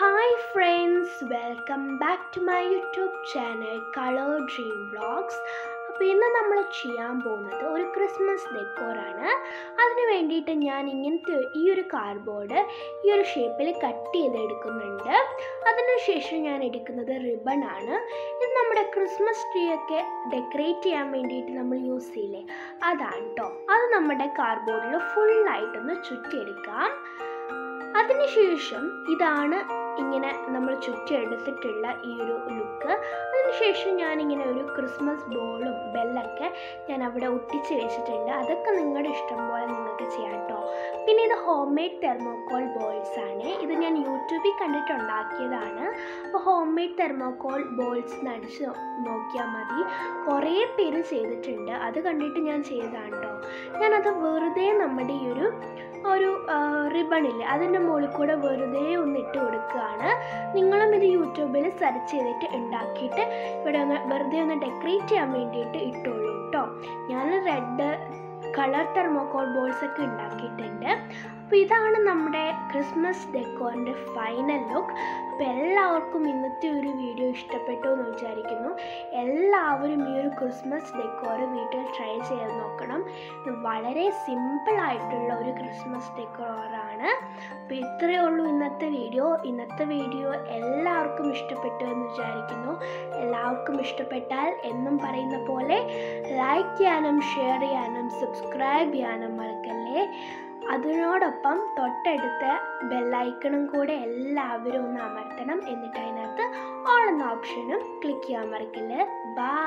Hi friends welcome back to my YouTube channel Colour Dream Vlogs അപ്പോൾ ഇന്ന് നമ്മൾ ചെയ്യാൻ പോകുന്നത് ഒരു ക്രിസ്മസ് ഡെക്കോറാണ് അതിന് വേണ്ടിയിട്ട് ഞാൻ ഇങ്ങനത്തെ ഈ ഒരു കാർഡ്ബോർഡ് ഈ ഒരു ഷേപ്പിൽ കട്ട് ചെയ്തെടുക്കുന്നുണ്ട്. അതിനുശേഷം ഞാൻ എടുക്കുന്നത് റിബൺ ആണ്. ഇത് നമ്മുടെ ക്രിസ്മസ് ട്രീ ഒക്കെ ഡെക്കറേറ്റ് ചെയ്യാൻ വേണ്ടിയിട്ട് നമ്മൾ യൂസ് ചെയ്യില്ലേ? അതാണ് കേട്ടോ അത് നമ്മുടെ കാർഡ്ബോർഡിൽ ഫുള്ളായിട്ടൊന്ന് ചുറ്റിയെടുക്കാം. അതിനുശേഷം ഇതാണ് ഇങ്ങനെ നമ്മൾ ചുറ്റി ചുറ്റിയെടുത്തിട്ടുള്ള ഈ ഒരു ലുക്ക് അതിനുശേഷം ഞാനിങ്ങനെ ഒരു ക്രിസ്മസ് ബോളും ബെല്ലൊക്കെ ഞാൻ അവിടെ ഒട്ടിച്ച് വെച്ചിട്ടുണ്ട്. അതൊക്കെ നിങ്ങളുടെ ഇഷ്ടം പോലെ നിങ്ങൾക്ക് ചെയ്യാം കേട്ടോ പിന്നെ ഇത് ഹോം മെയ്ഡ് തെർമോക്കോൾ ബോൾസ് ആണ്. ഇത് ഞാൻ യൂട്യൂബിൽ കണ്ടിട്ടുണ്ടാക്കിയതാണ്. അപ്പോൾ ഹോം മെയ്ഡ് തെർമോക്കോൾ ബോൾസ് നടിച്ച് നോക്കിയാൽ മതി. കുറേ പേര് ചെയ്തിട്ടുണ്ട്. അത് കണ്ടിട്ട് ഞാൻ ചെയ്തതാണ് കേട്ടോ ഞാനത് വെറുതെ നമ്മുടെ ഈ ഒരു ഒരു റിബണില്ലേ അതിന്റെ മുകളിൽ കൂടെ വെറുതെ ഒന്ന് ഇട്ട് ഇത് യൂട്യൂബിൽ സെർച്ച് ചെയ്തിട്ട് ഉണ്ടാക്കിയിട്ട് ഇവിടെ ഒന്ന് വെറുതെ ഒന്ന് ഡെക്കറേറ്റ് ചെയ്യാൻ വേണ്ടിയിട്ട് ഇട്ടോളൂ കേട്ടോ ഞാൻ റെഡ് കളർ തെർമോക്കോൾ ബോൾസ് ഒക്കെ ഉണ്ടാക്കിയിട്ടുണ്ട്. അപ്പോൾ ഇതാണ് നമ്മുടെ ക്രിസ്മസ് ഡെക്കോറിന്റെ ഫൈനൽ ലുക്ക് അപ്പോൾ എല്ലാവർക്കും ഇന്നത്തെ ഒരു വീഡിയോ ഇഷ്ടപ്പെട്ടു എന്ന് വിചാരിക്കുന്നു. എല്ലാവരും ക്രിസ്മസ് ഡെക്കോർ വീട്ടിൽ ട്രൈ ചെയ്ത് നോക്കണം. ഇത് വളരെ സിമ്പിളായിട്ടുള്ള ഒരു ക്രിസ്മസ് ഡെക്കോറാണ് അപ്പോൾ ഇത്രയേ ഉള്ളൂ ഇന്നത്തെ വീഡിയോ ഇന്നത്തെ വീഡിയോ എല്ലാവർക്കും ഇഷ്ടപ്പെട്ടു എന്ന് വിചാരിക്കുന്നു. എല്ലാവർക്കും ഇഷ്ടപ്പെട്ടാൽ എന്നും പറയുന്ന പോലെ ലൈക്ക് ചെയ്യാനും ഷെയർ ചെയ്യാനും സബ്സ്ക്രൈബ് ചെയ്യാനും മറക്കല്ലേ. അതിനോടൊപ്പം തൊട്ടടുത്ത ബെല്ലൈക്കണും കൂടെ എല്ലാവരും ഒന്ന് അമർത്തണം. എന്നിട്ട് അതിനകത്ത് ഓൾ എന്ന ഓപ്ഷനും ക്ലിക്ക് ചെയ്യാൻ മറക്കില്ല. ബൈ